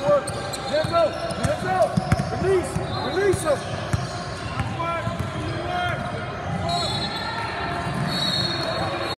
Good work. Hands up. Hands up.